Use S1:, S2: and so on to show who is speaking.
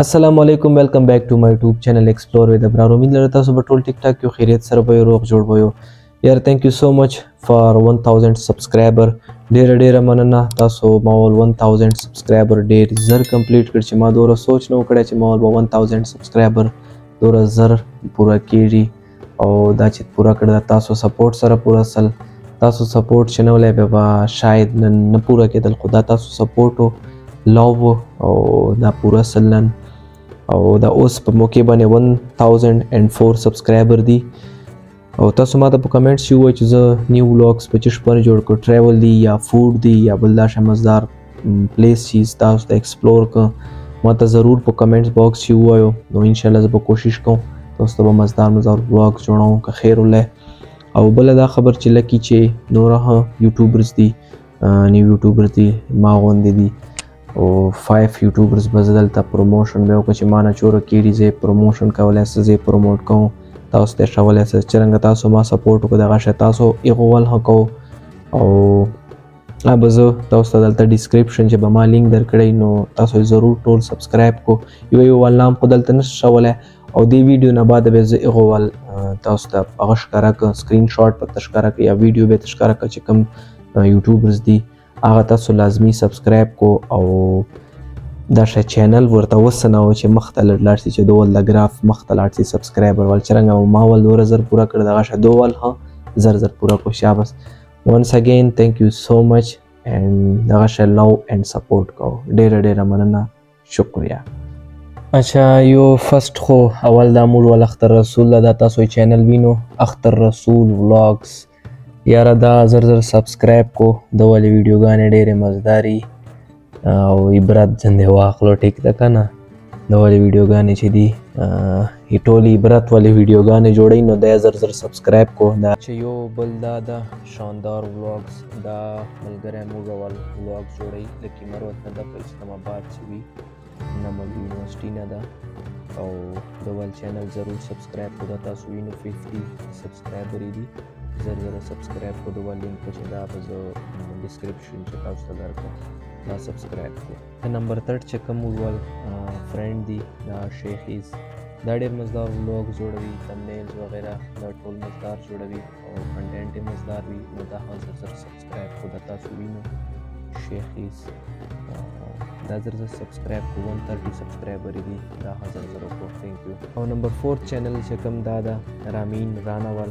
S1: السلام علیکم ویلکم بیک ټو مای یوټیوب چینل ایکسپلور ود ابرار امید لرم تاسو به ټول ټیک ټاک یو خیریت سره به روغ جوړ ویو یار ثانک یو سو مچ فار 1000 سبسکرایبر ډیر ډیر مننه تاسو ماول 1000 سبسکرایبر ډیر زر کمپلیټ کړ چې ما دوره سوچ نو کړی چې ماول 1000 سبسکرایبر دوره زر پوره کیږي او دا چې پورا کړ دا تاسو سپورټ سره پورا سل تاسو سپورټ چې نه ولې به شاید نن نه پورا کېدل خو دا تاسو سپورټ او لوو او دا پورا سل نن او دا اوس په موقع باندې 1004 سبسکرایبر دي او تاسو ماته په کمنټس کې وایي چې زه نیو ولاګز په چش باندې جوړ کړ ټریول دی یا فوډ دی یا بل دا شمزدار پلیس چې تاسو ته ایکسپلور ک ما ته ضرور په کمنټس باکس کې وایو نو ان شاء الله زه به کوشش کوم تاسو ته به مزدار مزدار بلاګ جوړوم که خیر ولې او بل دا خبر چې لکی چې نور ها یوټیوبرز دي نیو یوټیوبرز دي ما غوندې دي او 5 یوټیوبرز به زه دلته پروموشن به وکړم چې ما نه چوره کېږي زه پروموشن کولی سم زه پروموټ کوم تاسو ته ښولی سم چې څرنګه تاسو ما سپورټ وکړو دغه شی تاسو ایغول هم کوو او لا به زه تاسو ته دلته ډیسکریپشن چې به ما لینک درکړی نو تاسو یې ضرور ټول سبسکرایب کو یو یو وال نام خو دلته نشو شولی او دې ویډیو نه بعد به زه هغه وال تاسو ته هغه ښکاره کړم سکرین شاټ به درته ښکاره کړم یا ویډیو به درته ښکاره کړم چې کوم یوټیوبرز دي هغه تاسو لازمي سبسکرایب کو او دا شه چینل ورته وسناو چې مخته لاړ شي چې دوه د ګراف مخته لاړ شي سبسکرایبر ول چرنګ ما ول 2000 پورا کړ دغه شه دوه ول ها زر زر پورا کو شابس ونس اگین ثانک یو سو مچ اینڈ دغه شی لو اینڈ سپورټ کو ډیره ډیره مننه شکریا اچھا یو فرست خو اول دا مول ول اختر رسول دا تاسو چینل وینو اختر رسول ولاګز یاره دا زر زر سبسکرایب کو د ولې ویډیوګانې ډېرې مزداري او عبرت ځنې واخلو ټیک ده که نه د ولې ویډیوګانې چې دي یې ټولې عبرت ولې ویډیوګانې جوړوي نو دی زر زر سبسکرایب کو دا چې یو بل دا ده شاندار ولاګز دا ملګری موږ ول ولاګز جوړوي د کیمر وطن ده په اسلام آباد چې وي نمل یونیورسټي نه ده او د ول چینل ضرور سبسکرایب کو دا تاسو وینو 50 سبسکرایبرې دي زر زر سبسکرایب کو د ول لینک چې دا به زه ډسکرپشن شین چې تاسو ته درکړم دا سبسکرایب کړئ د نمبر 3 چې کوم وګول فرند دی دا شیخ ایز دا ډېر مزدار ولاګ جوړوي تمنیلز وغیرہ دا ټول مزدار جوړوي او کنټینټ یې مزدار وي نو دا هم سره سبسکرایب خو دا تاسو وینئ شیخ ایز دا زر زر سبسکرایب کو 130 سبسکرایبر دي دا هزار زر کو ثانک یو او نمبر 4 چینل چې کوم دا دا رامین راناول